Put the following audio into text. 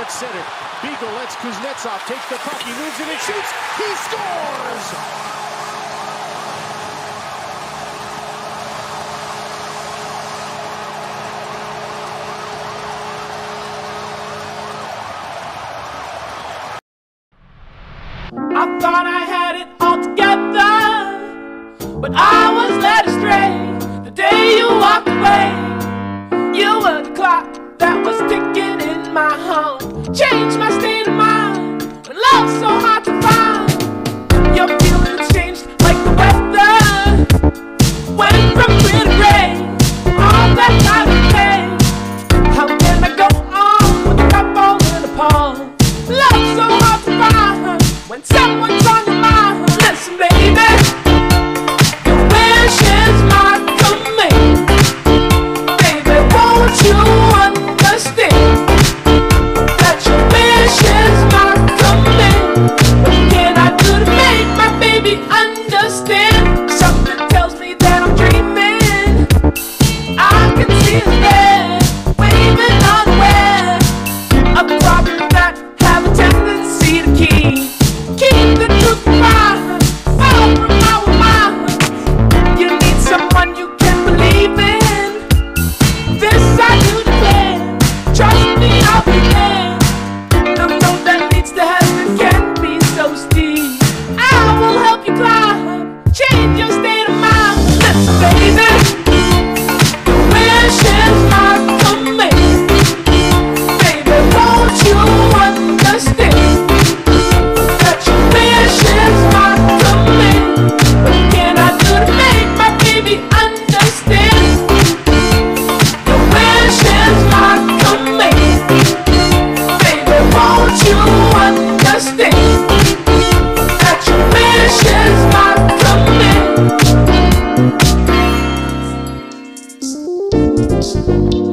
at center. Beagle lets Kuznetsov take the puck. He moves it and shoots. He scores! I thought I had it all together, but I was led astray the day you walked away. Change my state of mind. When love's so hard to find, your feelings changed like the weather. Went from pretty gray. all that time became. How can I go on with a cup all in a? Love's so hard to find when someone's on your mind. Listen, baby, your wish is my command. Baby, won't you? Thanks.